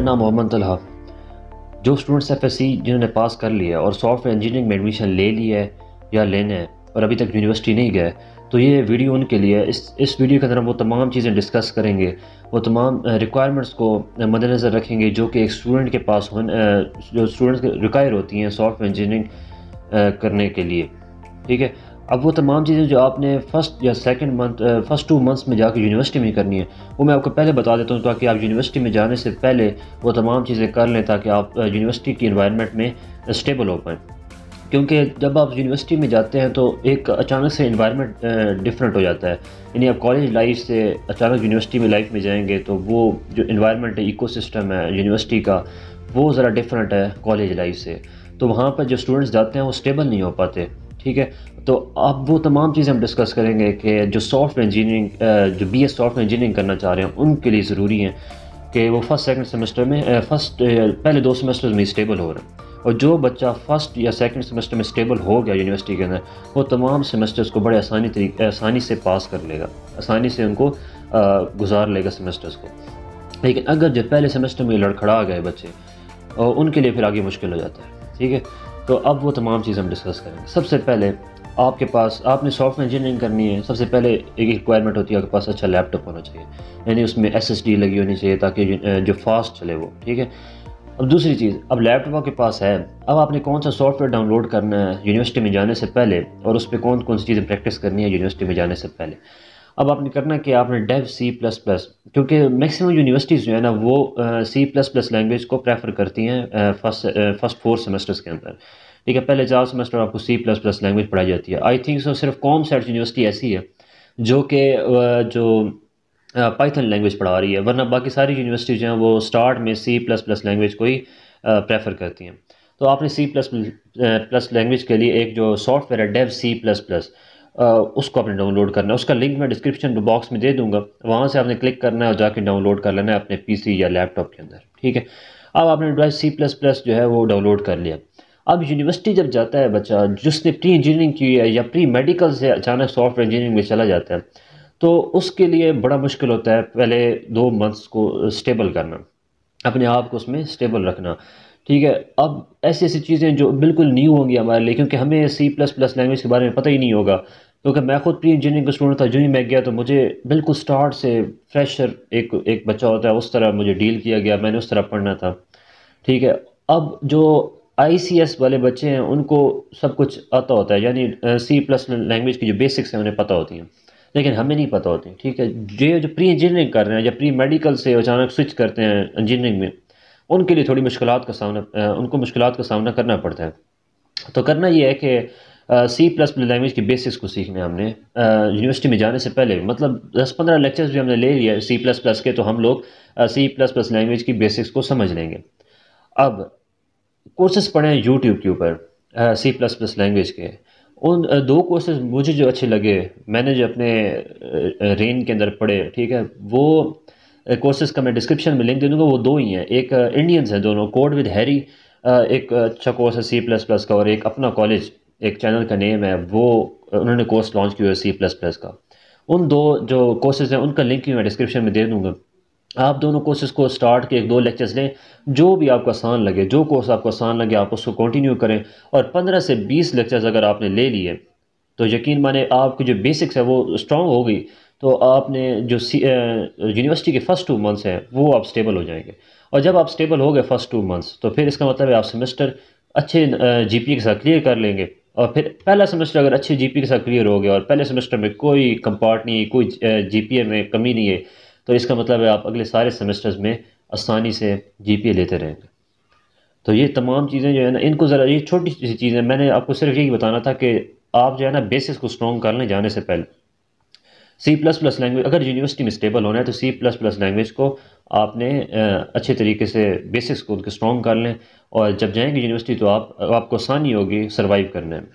मेरा नाम मोहम्मद तलहा। जो स्टूडेंट्स एफ़ एस सी जिन्होंने पास कर लिया और सॉफ्टवेयर इंजीनियरिंग में एडमिशन ले लिया है या लेना है और अभी तक यूनिवर्सिटी नहीं गए तो ये वीडियो उनके लिए, इस इस वीडियो के अंदर हम वो तमाम चीज़ें डिस्कस करेंगे। वो तमाम रिक्वायरमेंट्स को मद्देनज़र रखेंगे जो कि एक स्टूडेंट के पास हो जो स्टूडेंट्स रिक्वायर होती हैं सॉफ्टवेयर इंजीनियरिंग करने के लिए। ठीक है? अब वो तमाम चीज़ें जो आपने फ़र्स्ट या second month first two months में जाकर यूनिवर्सिटी में करनी है, वो मैं आपको पहले बता देता हूँ ताकि आप यूनिवर्सिटी में जाने से पहले वो तमाम चीज़ें कर लें ताकि आप यूनिवर्सिटी की इन्वायरमेंट में स्टेबल हो पाएँ। क्योंकि जब आप यूनिवर्सिटी में जाते हैं तो एक अचानक से इन्वायरमेंट डिफरेंट हो जाता है। यानी आप कॉलेज लाइफ से अचानक यूनिवर्सिटी में लाइफ में जाएँगे तो वो जो इन्वायरमेंट है इको है यूनिवर्सिटी का, वो ज़रा डिफरेंट है कॉलेज लाइफ से। तो वहाँ पर जो स्टूडेंट्स जाते हैं वो स्टेबल नहीं हो पाते। ठीक है? तो अब वो तमाम चीज़ें हम डिस्कस करेंगे कि जो सॉफ्टवेयर इंजीनियरिंग जो बी एस सॉफ्टवेयर इंजीनियरिंग करना चाह रहे हैं, उनके लिए ज़रूरी है कि वो फ़र्स्ट सेकंड सेमेस्टर में फ़र्स्ट पहले दो सेमेस्टर में स्टेबल हो रहे हैं। और जो बच्चा फ़र्स्ट या सेकंड सेमेस्टर में स्टेबल हो गया यूनिवर्सिटी के अंदर, वो तमाम सेमेस्टर्स को बड़े आसानी तरीके, आसानी से पास कर लेगा। आसानी से उनको गुजार लेगा सेमेस्टर्स को। लेकिन अगर जो पहले सेमेस्टर में लड़खड़ा गए बच्चे, और उनके लिए फिर आगे मुश्किल हो जाता है, ठीक है? तो अब वो तमाम चीज़ हम डिस्कस करेंगे। सबसे पहले आपके पास, आपने सॉफ्टवेयर इंजीनियरिंग करनी है, सबसे पहले एक रिक्वायरमेंट होती है आपके पास अच्छा लैपटॉप होना चाहिए। यानी उसमें एसएसडी लगी होनी चाहिए ताकि जो फास्ट चले वो, ठीक है? अब दूसरी चीज़, अब लैपटॉप आपके पास है, अब आपने कौन सा सॉफ्टवेयर डाउनलोड करना है यूनिवर्सिटी में जाने से पहले और उस पर कौन कौन सी चीज़ें प्रैक्टिस करनी है यूनिवर्सिटी में जाने से पहले? अब आपने करना कि आपने डेव सी प्लस प्लस क्योंकि मैक्सिमम यूनिवर्सिटीज़ जो है ना, वो सी प्लस प्लस लैंग्वेज को प्रेफर करती हैं फ़र्स्ट फ़र्स्ट फोर सेमेस्टर्स के अंदर। ठीक है, पहले चार सेमेस्टर आपको सी प्लस प्लस लैंग्वेज पढ़ाई जाती है। आई थिंक सो सिर्फ़ कॉम सेट यूनिवर्सिटी ऐसी है, जो कि जो पाइथन लैंग्वेज पढ़ा रही है, वरना बाकी सारी यूनिवर्सिटी जो हैं, वो स्टार्ट में सी प्लस प्लस लैंग्वेज को ही प्रेफर करती हैं। तो आपने सी प्लस प्लस लैंग्वेज के लिए एक जो सॉफ्टवेयर है डेव सी प्लस प्लस उसको आपने डाउनलोड करना है। उसका लिंक मैं डिस्क्रिप्शन बॉक्स में दे दूँगा। वहाँ से आपने क्लिक करना है और जाके डाउनलोड कर लेना है अपने पीसी या लैपटॉप के अंदर। ठीक है? अब आपने डिवाइस सी प्लस प्लस जो है वो डाउनलोड कर लिया। अब यूनिवर्सिटी जब जाता है बच्चा, जिसने प्री इंजीनियरिंग की है या प्री मेडिकल से अचानक सॉफ्टवेयर इंजीनियरिंग में चला जाता है तो उसके लिए बड़ा मुश्किल होता है पहले दो मंथ्स को स्टेबल करना। अपने आप को उसमें स्टेबल रखना। ठीक है? अब ऐसी ऐसी चीज़ें जो बिल्कुल न्यू होंगी हमारे लिए, क्योंकि हमें सी प्लस प्लस लैंग्वेज के बारे में पता ही नहीं होगा। क्योंकि मैं खुद प्री इंजीनियरिंग का स्टूडेंट था जो ही मैं गया तो मुझे बिल्कुल स्टार्ट से फ्रेशर एक एक बच्चा होता है, उस तरह मुझे डील किया गया, मैंने उस तरह पढ़ना था। ठीक है, अब जो आईसीएस वाले बच्चे हैं, उनको सब कुछ आता होता है, यानी सी प्लस लैंग्वेज की जो बेसिक्स हैं, उन्हें पता होती हैं। लेकिन हमें नहीं पता होती, ठीक है? जो जो प्री इंजीनियरिंग कर रहे हैं, या प्री मेडिकल से अचानक स्विच करते हैं इंजीनियरिंग में, उनके लिए थोड़ी मुश्किल का सामना उनको मुश्किल का सामना करना पड़ता है। तो करना ये है कि सी प्लस प्लस लैंग्वेज की बेसिक्स को सीखना हमने यूनिवर्सिटी में जाने से पहले मतलब दस पंद्रह लेक्चर्स भी हमने ले लिया सी प्लस प्लस के तो हम लोग सी प्लस प्लस लैंग्वेज की बेसिक्स को समझ लेंगे। अब कोर्सेज पढ़े हैं यूट्यूब के ऊपर सी प्लस प्लस लैंग्वेज के। उन दो कोर्सेज मुझे जो अच्छे लगे, मैंने जो अपने रेन के अंदर पढ़े, ठीक है, वो कोर्सेज का मैं डिस्क्रिप्शन में लिंक दे दूँगा, वो दो ही हैं। एक इंडियंस हैं दोनों कोड विद हैरी एक अच्छा कोर्स है सी प्लस प्लस का और एक अपना कॉलेज एक चैनल का नेम है, वो, उन्होंने कोर्स लॉन्च किया है सी प्लस प्लस का। उन दो जो कोर्सेज हैं, उनका लिंक भी मैं डिस्क्रिप्शन में दे दूँगा। आप दोनों कोर्सेज को स्टार्ट के एक दो लेक्चर्स लें, जो भी आपको आसान लगे, जो कोर्स आपको आसान लगे, आप उसको कंटिन्यू करें। और 15 से 20 लेक्चर्स अगर आपने ले लिए तो यकीन माने आपकी जो बेसिक्स है, वो स्ट्रॉन्ग हो गई। तो आपने जो यूनिवर्सिटी के फ़र्स्ट टू मंथ्स हैं, वो आप स्टेबल हो जाएँगे। और जब आप स्टेबल हो गए फ़र्स्ट टू मंथ्स तो फिर इसका मतलब है आप सेमेस्टर अच्छे जी के साथ क्लियर कर लेंगे। और फिर पहला सेमेस्टर अगर अच्छे जीपी के साथ क्लियर हो गया और पहले सेमेस्टर में कोई कंपार्ट नहीं कोई जीपीए में कमी नहीं है तो इसका मतलब है आप अगले सारे सेमेस्टर्स में आसानी से जीपीए लेते रहेंगे। तो ये तमाम चीज़ें जो है ना, इनको ज़रा, ये छोटी सी चीज़ें, मैंने आपको सिर्फ़ यही बताना था कि आप जो है ना बेसिस को स्ट्रॉन्ग कर लें जाने से पहले सी प्लस प्लस लैंग्वेज अगर यूनिवर्सिटी में स्टेबल होना है तो सी प्लस प्लस लैंग्वेज को आपने अच्छे तरीके से बेसिक्स को उनके स्ट्रॉन्ग कर लें और जब जाएँगे यूनिवर्सिटी तो आप, आपको आसानी होगी सर्वाइव करने में।